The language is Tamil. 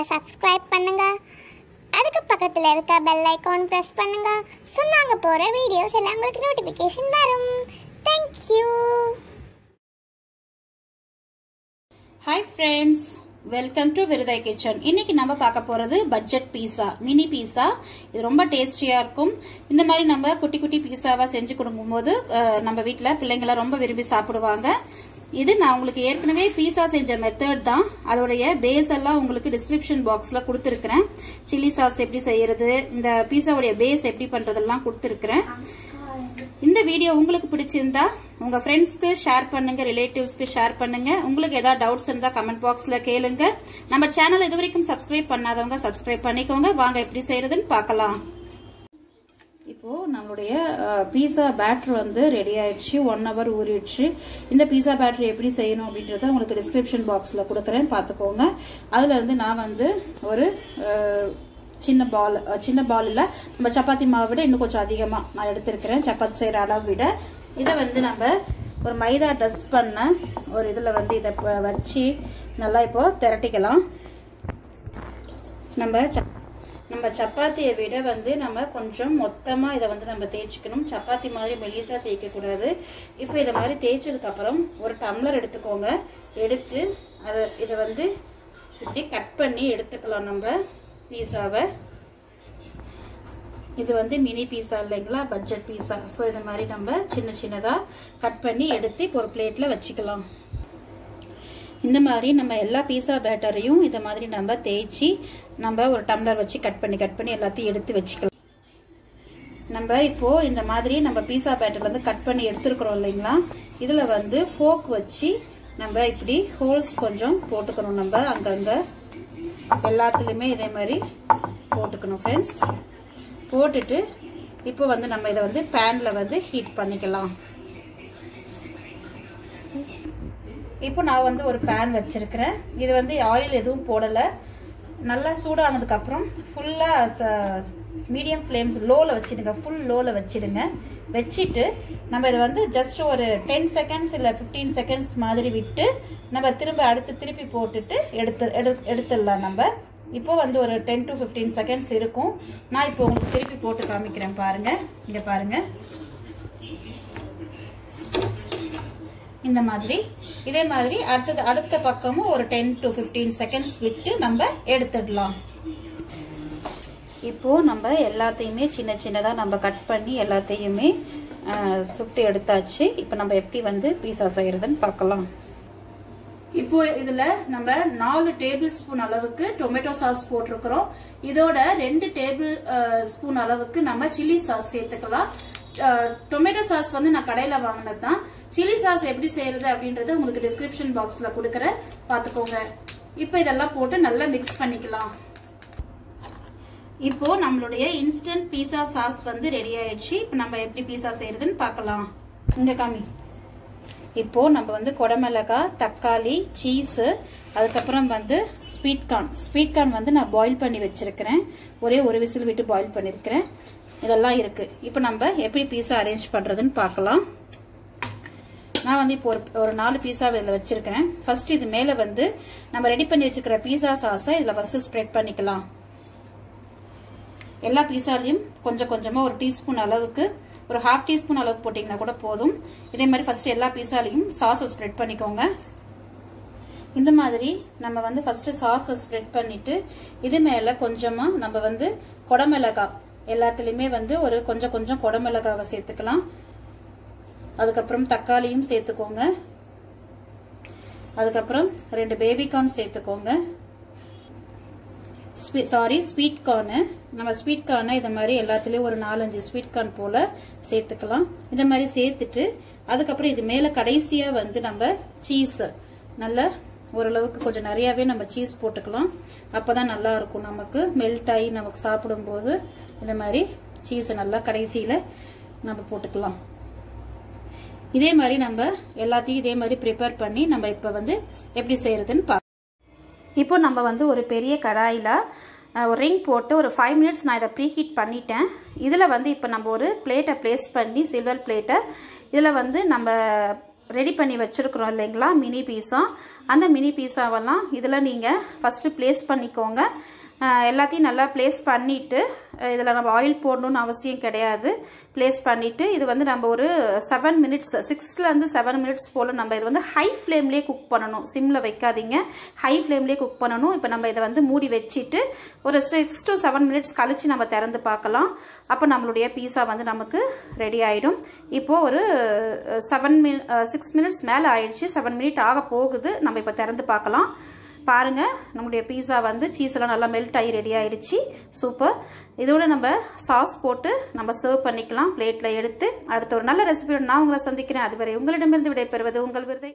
சேனலை சப்ஸ்கிரைப் பண்ணுங்க. அதுக்கு பக்கத்தில் இருக்க பெல் ஐக்கான் ப்ரெஸ் பண்ணுங்க. ஸோ நாங்கள் போகிற வீடியோஸ் எல்லாம் உங்களுக்கு நோட்டிஃபிகேஷன் வரும். Thank you hi friends welcome to Virudhai kitchen இன்னைக்கு நம்ம பார்க்க போறது பட்ஜெட் பீஸா மினி பீஸா இது ரொம்ப டேஸ்டியா இருக்கும். இந்த மாதிரி நம்ம குட்டி குட்டி பீஸாவா செஞ்சு கொடுக்கும்போது நம்ம வீட்டில் பிள்ளைங்களாம் ரொம்ப விரும்பி சாப்பிடுவாங்க. இது நான் உங்களுக்கு ஏற்கனவே பீஸா செஞ்ச மெத்தட் தான். அதோடைய பேஸ் எல்லாம் உங்களுக்கு டிஸ்கிரிப்ஷன் பாக்ஸ்ல கொடுத்துருக்கிறேன். சில்லி சாஸ் எப்படி செய்யறது இந்த பீஸாவுடைய பேஸ் எப்படி பண்றதெல்லாம் கொடுத்துருக்கிறேன். இந்த வீடியோ உங்களுக்கு பிடிச்சிருந்தா உங்க ஃப்ரெண்ட்ஸ்க்கு ஷேர் பண்ணுங்க ரிலேட்டிவ்ஸ்க்கு ஷேர் பண்ணுங்க. உங்களுக்கு ஏதாவது டவுட்ஸ் இருந்தா கமெண்ட் பாக்ஸ்ல கேளுங்க. நம்ம சேனல் இது வரைக்கும் சப்ஸ்கிரைப் பண்ணாதவங்க சப்ஸ்கிரைப் பண்ணிக்கோங்க. வாங்க எப்படி செய்யறதுன்னு பார்க்கலாம். இப்போது நம்மளுடைய பீஸா பேட்டர் வந்து ரெடி ஆயிடுச்சு ஒன் ஹவர் ஊறிடுச்சு. இந்த பீஸா பேட்டர் எப்படி செய்யணும் அப்படின்றத உங்களுக்கு டிஸ்கிரிப்ஷன் பாக்ஸில் கொடுக்குறேன்னு பார்த்துக்கோங்க. அதில் இருந்து நான் வந்து ஒரு சின்ன பால் சின்ன பாலில் நம்ம சப்பாத்தி மாவை விட இன்னும் கொஞ்சம் அதிகமாக நான் எடுத்திருக்கிறேன் சப்பாத்தி செய்கிற அளவு விட. இதை வந்து நம்ம ஒரு மைதா டஸ்ட் பண்ண ஒரு இதில் வந்து இதை வச்சு நல்லா இப்போது திரட்டிக்கலாம். நம்ம நம்ம சப்பாத்தியை விட வந்து நம்ம கொஞ்சம் மொத்தமாக இதை வந்து நம்ம தேய்ச்சிக்கணும். சப்பாத்தி மாதிரி மெலிசாக தேய்க்கக்கூடாது. இப்போ இதை மாதிரி தேய்ச்சதுக்கப்புறம் ஒரு டம்ளர் எடுத்துக்கோங்க. எடுத்து அதை இதை வந்து இப்படி கட் பண்ணி எடுத்துக்கலாம் நம்ம பீஸாவை. இது வந்து மினி பீஸா இல்லைங்களா? பட்ஜெட் பீஸா ஸோ இது மாதிரி நம்ம சின்ன சின்னதாக கட் பண்ணி எடுத்து இப்போ ஒரு பிளேட்டில் வச்சுக்கலாம். இந்த மாதிரி நம்ம எல்லா பீஸா பேட்டரையும் இந்த மாதிரி நம்ம தேய்ச்சி நம்ம ஒரு டம்ளர் வச்சு கட் பண்ணி கட் பண்ணி எல்லாத்தையும் எடுத்து வச்சுக்கலாம். நம்ம இப்போ இந்த மாதிரி நம்ம பீஸா பேட்டர் வந்து கட் பண்ணி எடுத்துருக்குறோம் இல்லைங்களா? இதுல வந்து ஃபோக் வச்சு நம்ம இப்படி ஹோல்ஸ் கொஞ்சம் போட்டுக்கணும். நம்ம அங்கங்க எல்லாத்துலயுமே இதே மாதிரி போட்டுக்கணும் ஃப்ரெண்ட்ஸ் போட்டுட்டு இப்போ வந்து நம்ம இதை வந்து பேன்ல வந்து ஹீட் பண்ணிக்கலாம். இப்போ நான் வந்து ஒரு பேன் வச்சுருக்கிறேன். இது வந்து ஆயில் எதுவும் போடலை. நல்லா சூடானதுக்கப்புறம் ஃபுல்லாக ஃபுல்லாக மீடியம் ஃப்ளேம்ஸ் லோவில் வச்சிடுங்க. ஃபுல் லோவில் வச்சிடுங்க. வச்சுட்டு நம்ம இதை வந்து ஜஸ்ட் ஒரு டென் செகண்ட்ஸ் இல்லை ஃபிஃப்டீன் செகண்ட்ஸ் மாதிரி விட்டு நம்ம திரும்ப அடுத்து திருப்பி போட்டுட்டு எடுத்து எடு எடுத்துடலாம் நம்ம. இப்போ வந்து ஒரு டென் டு ஃபிஃப்டீன் செகண்ட்ஸ் இருக்கும். நான் இப்போ உங்களுக்கு திருப்பி போட்டு காமிக்கிறேன் பாருங்கள் இங்கே பாருங்கள் இந்த மாதிரி. இதே மாதிரி அடுத்தது அடுத்த பக்கமும் ஒரு டென் டு ஃபிஃப்டீன் செகண்ட்ஸ் விட்டு நம்ம எடுத்துடலாம். இப்போ நம்ம எல்லாத்தையுமே சின்ன சின்னதாக நம்ம கட் பண்ணி எல்லாத்தையுமே சுட்டு எடுத்தாச்சு. இப்போ நம்ம எப்படி வந்து பீஸா செய்யறதுன்னு பார்க்கலாம். இப்போ இதுல நம்ம நாலு டேபிள் ஸ்பூன் அளவுக்கு டொமேட்டோ சாஸ் போட்டிருக்கிறோம். இதோட ரெண்டு டேபிள் ஸ்பூன் அளவுக்கு நம்ம சில்லி சாஸ் சேர்த்துக்கலாம். டொமேட்டோ சாஸ் வந்து நான் கடையில வாங்கினது தான் சில்லி சாஸ் எப்படி செய்யறது அப்படின்றது உங்களுக்கு டிஸ்கிரிப்ஷன் பாக்ஸ்ல கொடுக்குறேன். பாத்துக்கோங்க இப்போ இதெல்லாம் போட்டு நல்லா மிக்ஸ் பண்ணிக்கலாம். இப்போ நம்மளுடைய இன்ஸ்டன்ட் பீஸா சாஸ் வந்து ரெடி ஆயிடுச்சு. இப்போ நம்ம எப்படி பீஸா செய்யறதுன்னு பார்க்கலாம். இங்க காமி. இப்போ நம்ம வந்து குடமிளகாய் தக்காளி சீஸு அதுக்கப்புறம் வந்து ஸ்வீட் கார்ன் ஸ்வீட் கார்ன் வந்து நான் பாயில் பண்ணி வச்சிருக்கிறேன். ஒரே ஒரு விசில் விட்டு பாயில் பண்ணியிருக்கிறேன் இதெல்லாம் இருக்கு. இப்போ நம்ம எப்படி பீஸா அரேஞ்ச் பண்றதுன்னு பார்க்கலாம். நான் வந்து இப்போ ஒரு ஒரு நாலு பீஸா இதில் வச்சுருக்கிறேன். ஃபர்ஸ்ட் இது மேலே வந்து நம்ம ரெடி பண்ணி வச்சிருக்கிற பீஸா சாஸை இதில் ஃபர்ஸ்ட் ஸ்ப்ரெட் பண்ணிக்கலாம். எல்லா பீஸாலையும் கொஞ்சம் கொஞ்சமாக ஒரு டீஸ்பூன் அளவுக்கு ஒரு ஹாஃப் டீஸ்பூன் அளவுக்கு போட்டிங்கன்னா கூட போதும். இதே மாதிரி ஃபர்ஸ்ட் எல்லா பீஸாலையும் சாஸை ஸ்ப்ரெட் பண்ணிக்கோங்க. இந்த மாதிரி நம்ம வந்து ஃபர்ஸ்ட் சாஸை ஸ்ப்ரெட் பண்ணிட்டு இது மேல கொஞ்சமா நம்ம வந்து குடமிளகாய் எல்லாத்துலேயுமே வந்து ஒரு கொஞ்சம் கொஞ்சம் குடமிளகாவை சேர்த்துக்கலாம். அதுக்கப்புறம் தக்காளியும் சேர்த்துக்கோங்க. அதுக்கப்புறம் ரெண்டு பேபிகார்ன் சேர்த்துக்கோங்க. சாரி ஸ்வீட் கார்னு நம்ம ஸ்வீட் கார்னை இந்த மாதிரி எல்லாத்துலேயும் ஒரு நாலஞ்சு ஸ்வீட் கார்ன் போல சேர்த்துக்கலாம். இந்த மாதிரி சேர்த்துட்டு அதுக்கப்புறம் இது மேலே கடைசியாக வந்து நம்ம சீஸ் நல்ல ஓரளவுக்கு கொஞ்சம் நிறையாவே நம்ம சீஸ் போட்டுக்கலாம். அப்பதான் நல்லா இருக்கும். நமக்கு மெல்ட் ஆகி நமக்கு சாப்பிடும்போது இந்த மாதிரி சீஸை நல்லா கடைசியில் நம்ம போட்டுக்கலாம். இதே மாதிரி நம்ம எல்லாத்தையும் இதே மாதிரி ப்ரிப்பேர் பண்ணி நம்ம இப்போ வந்து எப்படி செய்யறதுன்னு பார்க்கலாம் இப்போ நம்ம வந்து ஒரு பெரிய கடாயில் ஒரு ரிங் போட்டு ஒரு ஃபைவ் மினிட்ஸ் நான் இதை ப்ரீஹீட் பண்ணிட்டேன். இதில் வந்து இப்போ நம்ம ஒரு பிளேட்டை ப்ளேஸ் பண்ணி சில்வர் பிளேட்டை இதில் வந்து நம்ம ரெடி பண்ணி வச்சுருக்குறோம் இல்லைங்களா? மினி பீஸா அந்த மினி பீஸாவெல்லாம் இதில் நீங்கள் ஃபஸ்ட்டு ப்ளேஸ் பண்ணிக்கோங்க. எல்லாத்தையும் நல்லா ப்ளேஸ் பண்ணிவிட்டு இதில் நம்ம ஆயில் போடணும்னு அவசியம் கிடையாது. ப்ளேஸ் பண்ணிவிட்டு இது வந்து நம்ம ஒரு செவன் மினிட்ஸ் சிக்ஸ்லேருந்து செவன் மினிட்ஸ் போல் நம்ம இது வந்து ஹை ஃப்ளேம்லேயே குக் பண்ணணும். சிம்மில் வைக்காதீங்க. ஹை ஃப்ளேம்லேயே குக் பண்ணணும். இப்போ நம்ம இதை வந்து மூடி வச்சுட்டு ஒரு சிக்ஸ் டு செவன் மினிட்ஸ் கழித்து நம்ம திறந்து பார்க்கலாம். அப்போ நம்மளுடைய பீஸா வந்து நமக்கு ரெடி ஆகிடும் இப்போது ஒரு செவன் மினி சிக்ஸ் மினிட்ஸ் மேலே ஆயிடுச்சு. செவன் மினிட் ஆக போகுது. நம்ம இப்போ திறந்து பார்க்கலாம். பாருங்க நம்முடைய பீஸா வந்து சீஸ் எல்லாம் நல்லா மெல்ட் ஆகி ரெடி ஆயிடுச்சு. சூப்பர் இதோட நம்ம சாஸ் போட்டு நம்ம சர்வ் பண்ணிக்கலாம். பிளேட்ல எடுத்து அடுத்த ஒரு நல்ல ரெசிபியோட நான் உங்களை சந்திக்கிறேன். அதுவரை உங்களிடமிருந்து விடைபெறுவது உங்கள் விருதை.